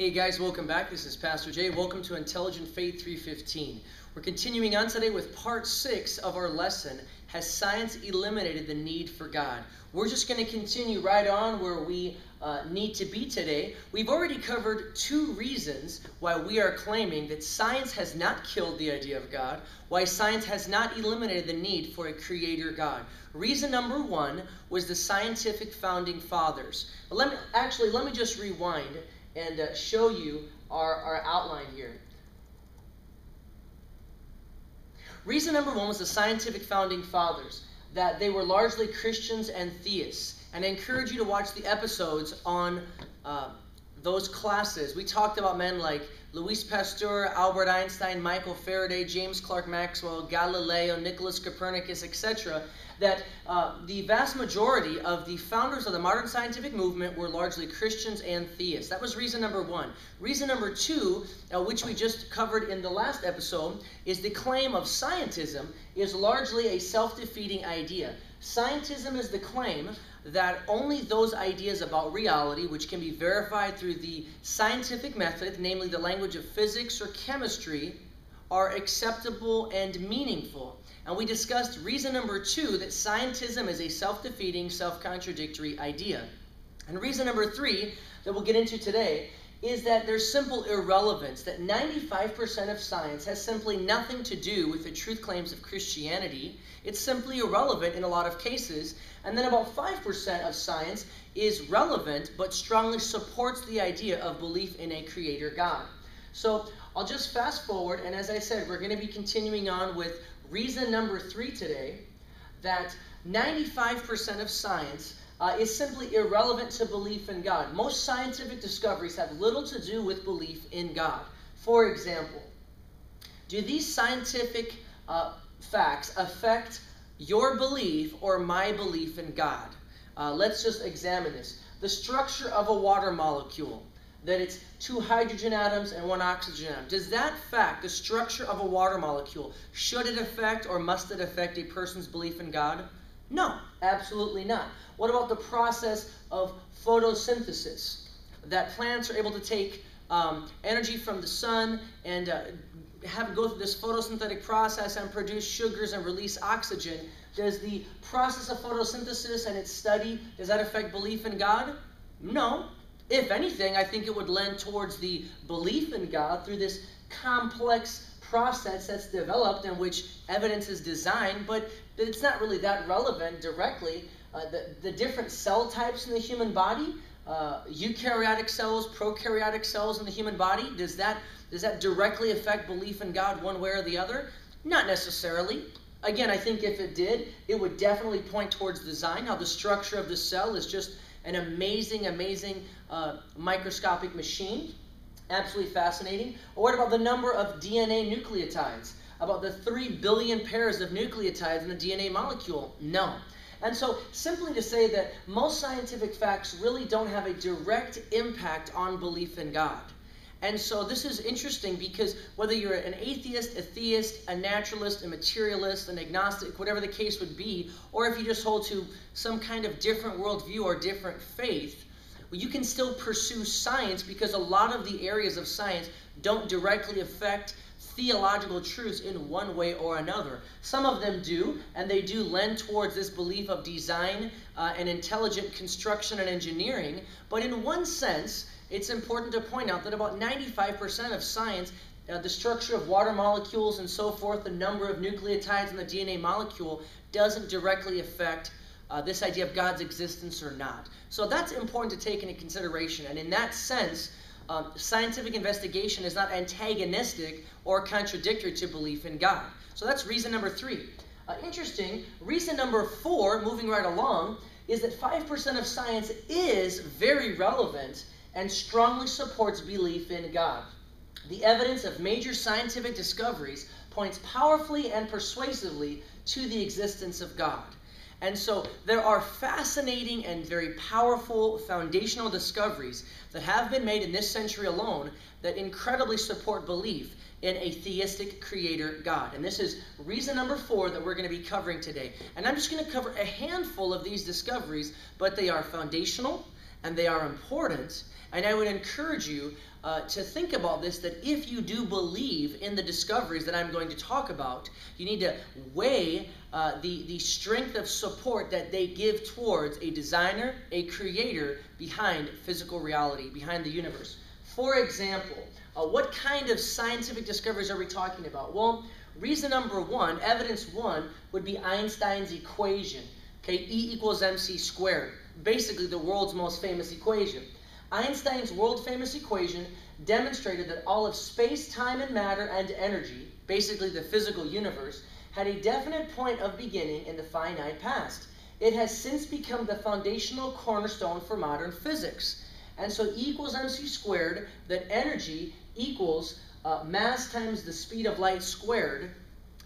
Hey guys, welcome back. This is Pastor Jay. Welcome to Intelligent Faith 315. We're continuing on today with part six of our lesson Has Science Eliminated the Need for God? We're just going to continue right on where we uh, need to be today. We've already covered two reasons why we are claiming that science has not killed the idea of God, why science has not eliminated the need for a creator God. Reason number one was the scientific founding fathers. Let me, actually, let me just rewind and uh, show you our, our outline here. Reason number one was the scientific founding fathers, that they were largely Christians and theists. And I encourage you to watch the episodes on uh, those classes. We talked about men like Louis Pasteur, Albert Einstein, Michael Faraday, James Clerk Maxwell, Galileo, Nicholas Copernicus, etc that uh, the vast majority of the founders of the modern scientific movement were largely Christians and theists. That was reason number one. Reason number two, uh, which we just covered in the last episode, is the claim of scientism is largely a self defeating idea. Scientism is the claim that only those ideas about reality, which can be verified through the scientific method, namely the language of physics or chemistry, are acceptable and meaningful. And we discussed reason number two that scientism is a self defeating, self contradictory idea. And reason number three that we'll get into today is that there's simple irrelevance, that 95% of science has simply nothing to do with the truth claims of Christianity. It's simply irrelevant in a lot of cases. And then about 5% of science is relevant but strongly supports the idea of belief in a creator God. So I'll just fast forward, and as I said, we're going to be continuing on with reason number three today that 95% of science uh, is simply irrelevant to belief in God. Most scientific discoveries have little to do with belief in God. For example, do these scientific uh, facts affect your belief or my belief in God? Uh, let's just examine this. The structure of a water molecule that it's two hydrogen atoms and one oxygen atom. Does that fact, the structure of a water molecule, should it affect or must it affect a person's belief in God? No, absolutely not. What about the process of photosynthesis? That plants are able to take um, energy from the sun and uh, have go through this photosynthetic process and produce sugars and release oxygen. Does the process of photosynthesis and its study, does that affect belief in God? No, if anything, I think it would lend towards the belief in God through this complex process that's developed in which evidence is designed, but it's not really that relevant directly. Uh, the, the different cell types in the human body, uh, eukaryotic cells, prokaryotic cells in the human body, does that, does that directly affect belief in God one way or the other? Not necessarily. Again, I think if it did, it would definitely point towards design, how the structure of the cell is just an amazing, amazing uh, microscopic machine. Absolutely fascinating. Or what about the number of DNA nucleotides? About the 3 billion pairs of nucleotides in the DNA molecule? No. And so, simply to say that most scientific facts really don't have a direct impact on belief in God. And so this is interesting because whether you're an atheist, a theist, a naturalist, a materialist, an agnostic, whatever the case would be, or if you just hold to some kind of different worldview or different faith, well, you can still pursue science because a lot of the areas of science don't directly affect theological truths in one way or another. Some of them do, and they do lend towards this belief of design uh, and intelligent construction and engineering. But in one sense, it's important to point out that about 95% of science, uh, the structure of water molecules and so forth, the number of nucleotides in the DNA molecule, doesn't directly affect uh, this idea of God's existence or not. So that's important to take into consideration. And in that sense, um, scientific investigation is not antagonistic or contradictory to belief in God. So that's reason number three. Uh, interesting, reason number four, moving right along, is that 5% of science is very relevant and strongly supports belief in God. The evidence of major scientific discoveries points powerfully and persuasively to the existence of God. And so there are fascinating and very powerful foundational discoveries that have been made in this century alone that incredibly support belief in a theistic creator God. And this is reason number four that we're going to be covering today. And I'm just going to cover a handful of these discoveries, but they are foundational and they are important. And I would encourage you uh, to think about this that if you do believe in the discoveries that I'm going to talk about, you need to weigh uh, the, the strength of support that they give towards a designer, a creator behind physical reality, behind the universe. For example, uh, what kind of scientific discoveries are we talking about? Well, reason number one, evidence one, would be Einstein's equation. Okay, E equals mc squared. Basically, the world's most famous equation. Einstein's world famous equation demonstrated that all of space, time, and matter and energy, basically the physical universe, had a definite point of beginning in the finite past. It has since become the foundational cornerstone for modern physics. And so E equals mc squared, that energy equals uh, mass times the speed of light squared,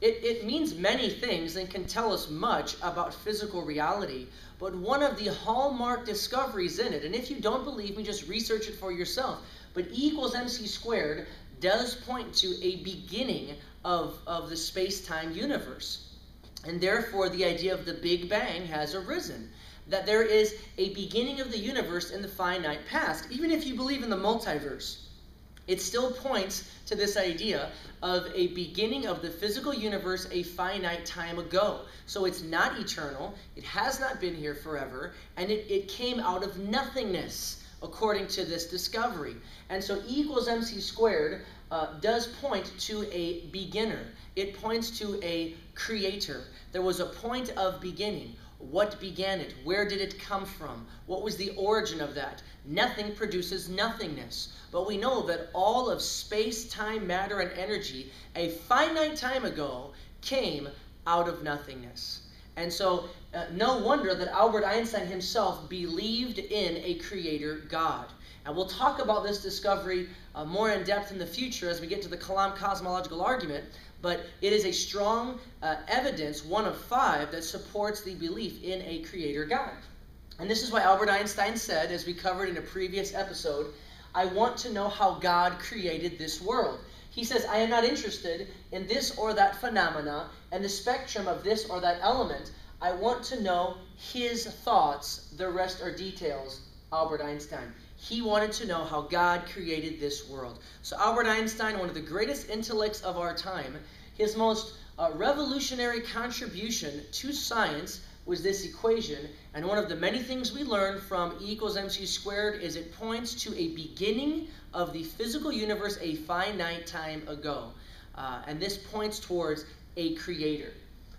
it, it means many things and can tell us much about physical reality. But one of the hallmark discoveries in it, and if you don't believe me, just research it for yourself. But E equals mc squared does point to a beginning of, of the space time universe. And therefore, the idea of the Big Bang has arisen. That there is a beginning of the universe in the finite past, even if you believe in the multiverse. It still points to this idea of a beginning of the physical universe a finite time ago. So it's not eternal, it has not been here forever, and it, it came out of nothingness according to this discovery. And so E equals mc squared uh, does point to a beginner. It points to a creator. There was a point of beginning. What began it? Where did it come from? What was the origin of that? Nothing produces nothingness. But we know that all of space, time, matter, and energy, a finite time ago, came out of nothingness. And so, uh, no wonder that Albert Einstein himself believed in a creator God. And we'll talk about this discovery uh, more in depth in the future as we get to the Kalam cosmological argument. But it is a strong uh, evidence, one of five, that supports the belief in a creator God. And this is why Albert Einstein said, as we covered in a previous episode, I want to know how God created this world. He says, I am not interested in this or that phenomena and the spectrum of this or that element. I want to know his thoughts. The rest are details. Albert Einstein. He wanted to know how God created this world. So, Albert Einstein, one of the greatest intellects of our time, his most uh, revolutionary contribution to science was this equation. And one of the many things we learn from E equals mc squared is it points to a beginning of the physical universe a finite time ago. Uh, and this points towards a creator.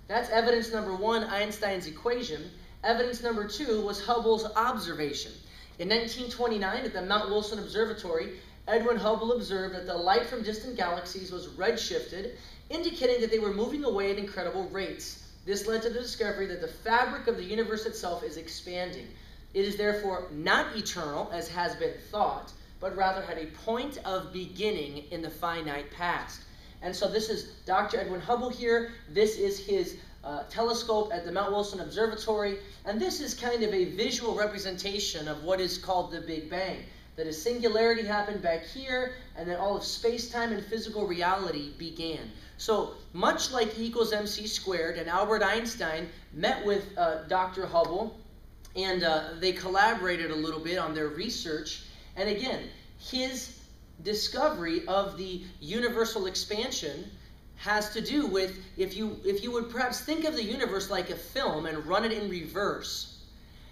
That's evidence number one, Einstein's equation. Evidence number two was Hubble's observation. In 1929, at the Mount Wilson Observatory, Edwin Hubble observed that the light from distant galaxies was redshifted, indicating that they were moving away at incredible rates. This led to the discovery that the fabric of the universe itself is expanding. It is therefore not eternal, as has been thought, but rather had a point of beginning in the finite past. And so this is Dr. Edwin Hubble here. This is his uh, telescope at the Mount Wilson Observatory. And this is kind of a visual representation of what is called the Big Bang. That a singularity happened back here, and then all of space time and physical reality began. So, much like E equals mc squared, and Albert Einstein met with uh, Dr. Hubble, and uh, they collaborated a little bit on their research. And again, his discovery of the universal expansion has to do with if you if you would perhaps think of the universe like a film and run it in reverse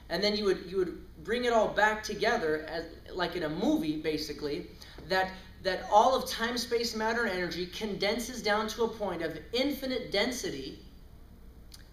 and then you would you would bring it all back together as like in a movie basically that that all of time space matter and energy condenses down to a point of infinite density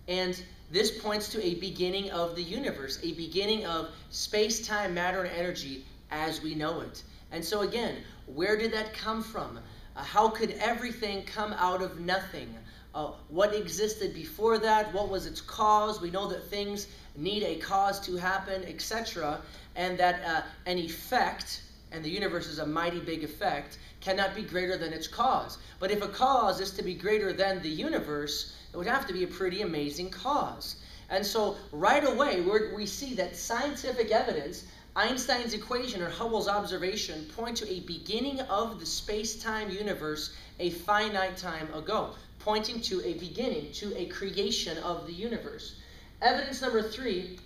and this points to a beginning of the universe a beginning of space time matter and energy as we know it. And so again where did that come from uh, how could everything come out of nothing? Uh, what existed before that? What was its cause? We know that things need a cause to happen, etc. And that uh, an effect, and the universe is a mighty big effect, cannot be greater than its cause. But if a cause is to be greater than the universe, it would have to be a pretty amazing cause. And so, right away, we see that scientific evidence Einstein's equation or Hubble's observation point to a beginning of the space-time universe a finite time ago, pointing to a beginning, to a creation of the universe. Evidence number three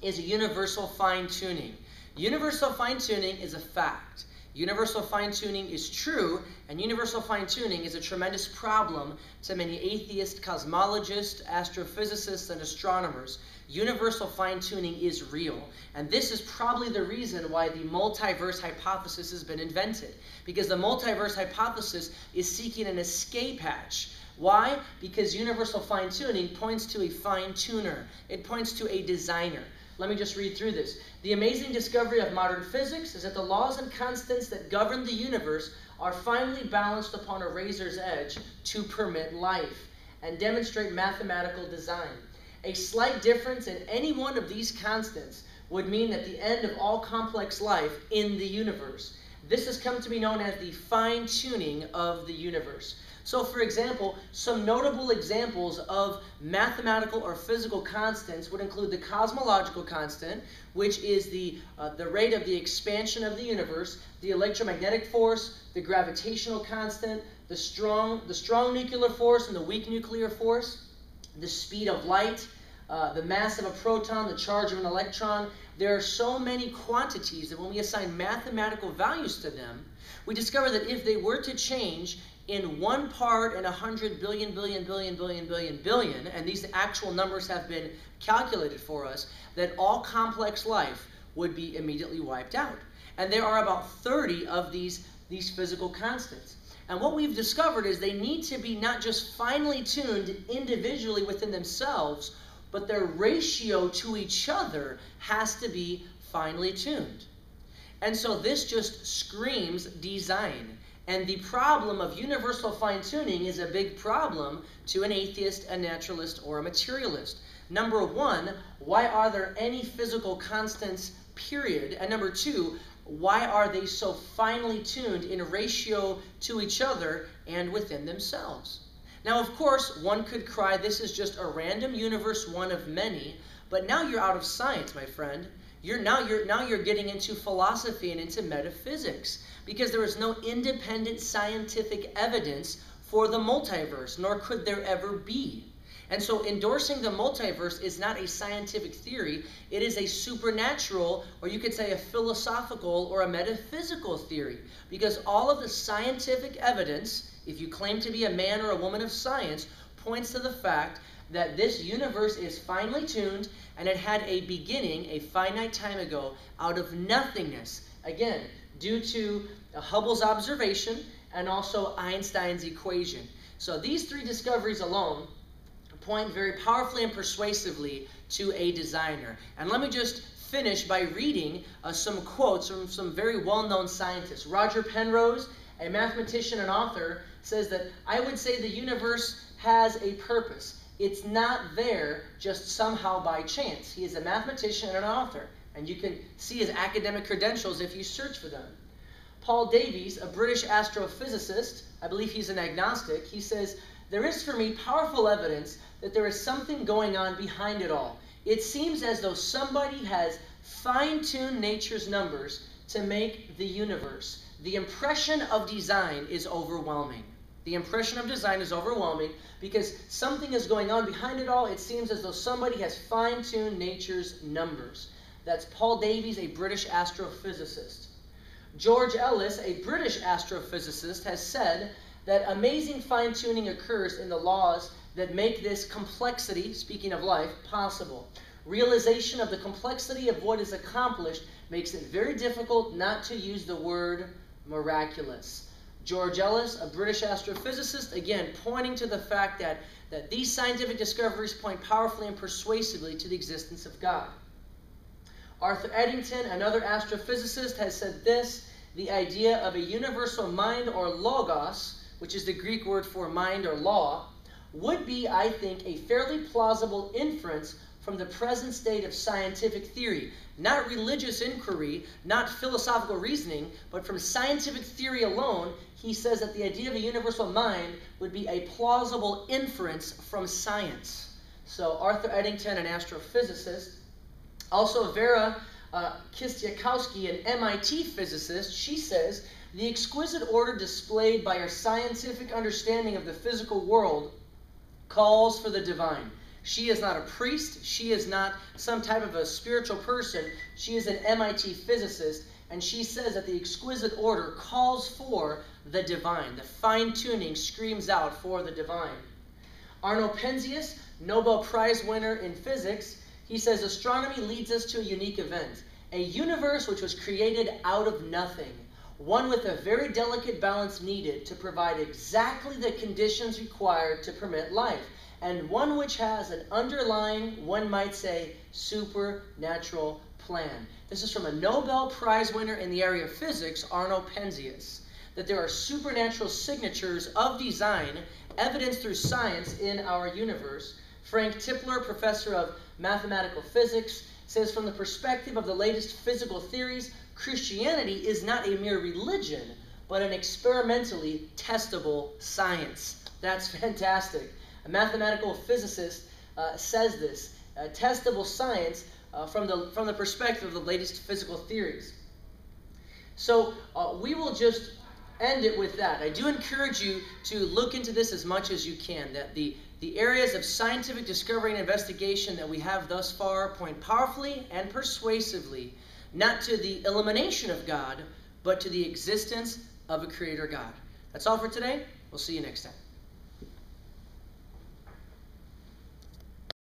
is universal fine-tuning. Universal fine tuning is a fact. Universal fine tuning is true, and universal fine tuning is a tremendous problem to many atheist cosmologists, astrophysicists, and astronomers. Universal fine tuning is real, and this is probably the reason why the multiverse hypothesis has been invented. Because the multiverse hypothesis is seeking an escape hatch. Why? Because universal fine tuning points to a fine tuner, it points to a designer. Let me just read through this. The amazing discovery of modern physics is that the laws and constants that govern the universe are finely balanced upon a razor's edge to permit life and demonstrate mathematical design. A slight difference in any one of these constants would mean that the end of all complex life in the universe. This has come to be known as the fine tuning of the universe. So, for example, some notable examples of mathematical or physical constants would include the cosmological constant, which is the, uh, the rate of the expansion of the universe, the electromagnetic force, the gravitational constant, the strong, the strong nuclear force and the weak nuclear force, the speed of light, uh, the mass of a proton, the charge of an electron. There are so many quantities that when we assign mathematical values to them, we discover that if they were to change in one part in a hundred billion, billion, billion, billion, billion, billion, and these actual numbers have been calculated for us, that all complex life would be immediately wiped out. And there are about 30 of these, these physical constants. And what we've discovered is they need to be not just finely tuned individually within themselves, but their ratio to each other has to be finely tuned. And so this just screams design. And the problem of universal fine tuning is a big problem to an atheist, a naturalist, or a materialist. Number one, why are there any physical constants, period? And number two, why are they so finely tuned in ratio to each other and within themselves? Now, of course, one could cry this is just a random universe, one of many, but now you're out of science, my friend. You're now you're now you're getting into philosophy and into metaphysics because there is no independent scientific evidence for the multiverse, nor could there ever be. And so endorsing the multiverse is not a scientific theory, it is a supernatural, or you could say a philosophical or a metaphysical theory. Because all of the scientific evidence, if you claim to be a man or a woman of science, points to the fact that this universe is finely tuned and it had a beginning a finite time ago out of nothingness. Again, due to Hubble's observation and also Einstein's equation. So these three discoveries alone point very powerfully and persuasively to a designer. And let me just finish by reading uh, some quotes from some very well-known scientists. Roger Penrose, a mathematician and author, says that I would say the universe has a purpose. It's not there just somehow by chance. He is a mathematician and an author. And you can see his academic credentials if you search for them. Paul Davies, a British astrophysicist, I believe he's an agnostic, he says, There is for me powerful evidence that there is something going on behind it all. It seems as though somebody has fine tuned nature's numbers to make the universe. The impression of design is overwhelming. The impression of design is overwhelming because something is going on behind it all. It seems as though somebody has fine tuned nature's numbers. That's Paul Davies, a British astrophysicist. George Ellis, a British astrophysicist, has said that amazing fine tuning occurs in the laws that make this complexity, speaking of life, possible. Realization of the complexity of what is accomplished makes it very difficult not to use the word miraculous. George Ellis, a British astrophysicist, again pointing to the fact that, that these scientific discoveries point powerfully and persuasively to the existence of God. Arthur Eddington, another astrophysicist, has said this the idea of a universal mind or logos, which is the Greek word for mind or law, would be, I think, a fairly plausible inference from the present state of scientific theory. Not religious inquiry, not philosophical reasoning, but from scientific theory alone, he says that the idea of a universal mind would be a plausible inference from science. So, Arthur Eddington, an astrophysicist, also, Vera uh, Kistiakowsky, an MIT physicist, she says the exquisite order displayed by our scientific understanding of the physical world calls for the divine. She is not a priest. She is not some type of a spiritual person. She is an MIT physicist, and she says that the exquisite order calls for the divine. The fine tuning screams out for the divine. Arno Penzias, Nobel Prize winner in physics, he says astronomy leads us to a unique event, a universe which was created out of nothing, one with a very delicate balance needed to provide exactly the conditions required to permit life and one which has an underlying, one might say, supernatural plan. This is from a Nobel Prize winner in the area of physics, Arno Penzias. That there are supernatural signatures of design evidenced through science in our universe. Frank Tipler, professor of mathematical physics, says from the perspective of the latest physical theories, Christianity is not a mere religion, but an experimentally testable science. That's fantastic. A mathematical physicist uh, says this uh, testable science uh, from, the, from the perspective of the latest physical theories. So uh, we will just end it with that. I do encourage you to look into this as much as you can, that the, the areas of scientific discovery and investigation that we have thus far point powerfully and persuasively not to the elimination of God, but to the existence of a creator God. That's all for today. We'll see you next time.